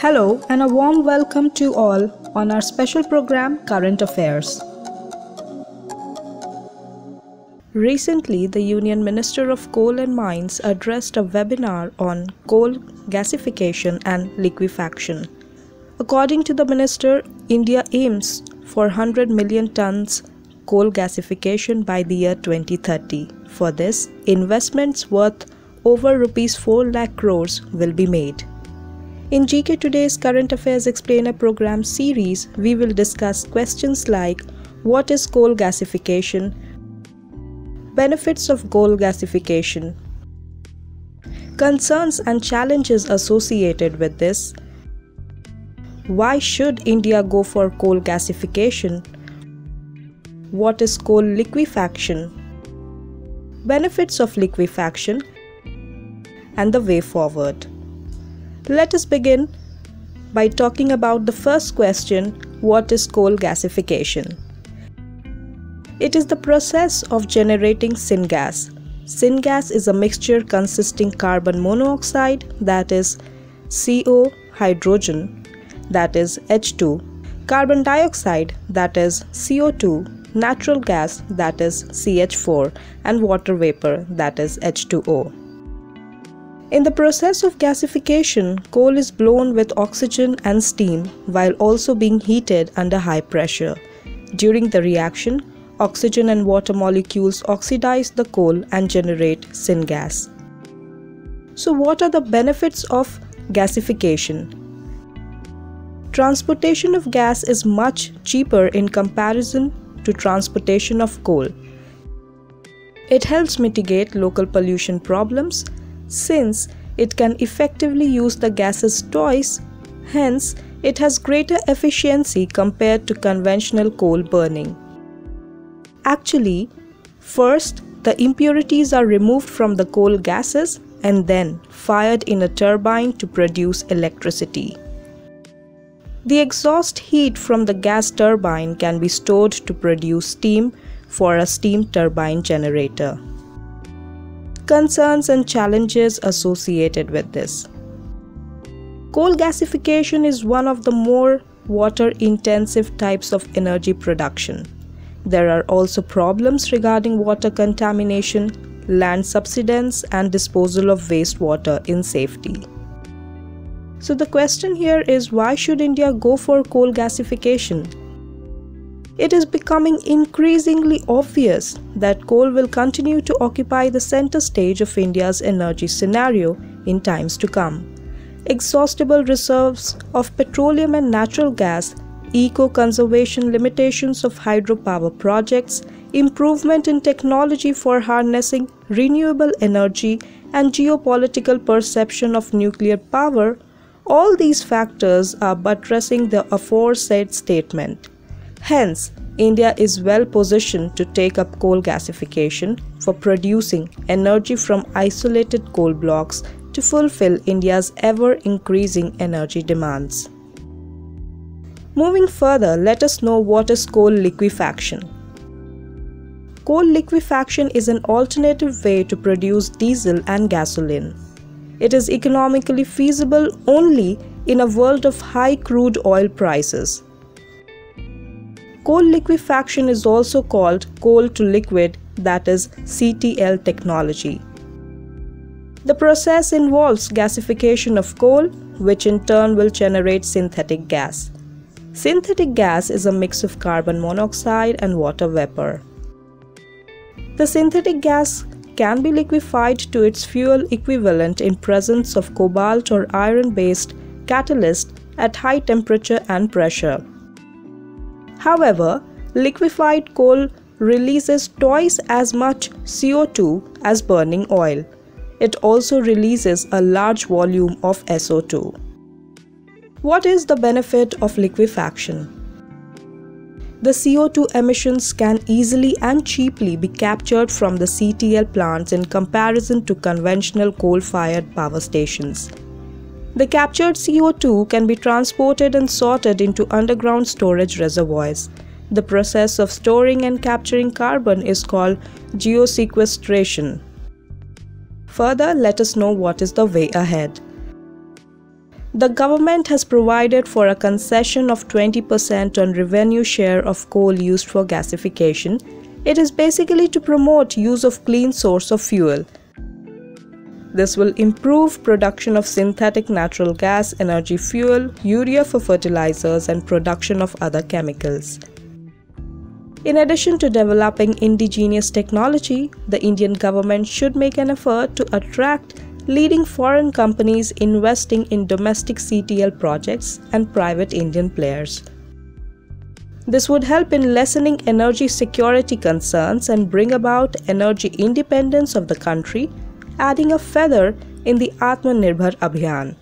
Hello, and a warm welcome to all on our special program Current Affairs. Recently, the Union Minister of Coal and Mines addressed a webinar on coal gasification and liquefaction. According to the minister, India aims for 100 million tons coal gasification by the year 2030. For this, investments worth over rupees 4 lakh crores will be made. In GK Today's Current Affairs Explainer program series, we will discuss questions like what is coal gasification, benefits of coal gasification, concerns and challenges associated with this, why should India go for coal gasification, what is coal liquefaction, benefits of liquefaction, and the way forward. Let us begin by talking about the first question what is coal gasification? It is the process of generating syngas. Syngas is a mixture consisting carbon monoxide that is CO hydrogen that is H2, carbon dioxide that is CO2, natural gas that is CH4 and water vapor that is H2O. In the process of gasification, coal is blown with oxygen and steam while also being heated under high pressure. During the reaction, oxygen and water molecules oxidize the coal and generate syngas. So, what are the benefits of gasification? Transportation of gas is much cheaper in comparison to transportation of coal. It helps mitigate local pollution problems since it can effectively use the gases twice, hence, it has greater efficiency compared to conventional coal burning. Actually, first, the impurities are removed from the coal gases and then fired in a turbine to produce electricity. The exhaust heat from the gas turbine can be stored to produce steam for a steam turbine generator concerns and challenges associated with this. Coal gasification is one of the more water intensive types of energy production. There are also problems regarding water contamination, land subsidence, and disposal of wastewater in safety. So, the question here is why should India go for coal gasification? It is becoming increasingly obvious that coal will continue to occupy the center stage of India's energy scenario in times to come. Exhaustible reserves of petroleum and natural gas, eco conservation limitations of hydropower projects, improvement in technology for harnessing renewable energy, and geopolitical perception of nuclear power all these factors are buttressing the aforesaid statement. Hence, India is well positioned to take up coal gasification for producing energy from isolated coal blocks to fulfill India's ever increasing energy demands. Moving further, let us know what is coal liquefaction. Coal liquefaction is an alternative way to produce diesel and gasoline. It is economically feasible only in a world of high crude oil prices. Coal liquefaction is also called coal to liquid, that is, CTL technology. The process involves gasification of coal, which in turn will generate synthetic gas. Synthetic gas is a mix of carbon monoxide and water vapor. The synthetic gas can be liquefied to its fuel equivalent in presence of cobalt or iron based catalyst at high temperature and pressure. However, liquefied coal releases twice as much CO2 as burning oil. It also releases a large volume of SO2. What is the benefit of liquefaction? The CO2 emissions can easily and cheaply be captured from the CTL plants in comparison to conventional coal fired power stations. The captured CO2 can be transported and sorted into underground storage reservoirs. The process of storing and capturing carbon is called geosequestration. Further, let us know what is the way ahead. The government has provided for a concession of 20% on revenue share of coal used for gasification. It is basically to promote use of clean source of fuel. This will improve production of synthetic natural gas, energy fuel, urea for fertilizers and production of other chemicals. In addition to developing indigenous technology, the Indian government should make an effort to attract leading foreign companies investing in domestic CTL projects and private Indian players. This would help in lessening energy security concerns and bring about energy independence of the country, adding a feather in the Atmanirbhar Abhiyan.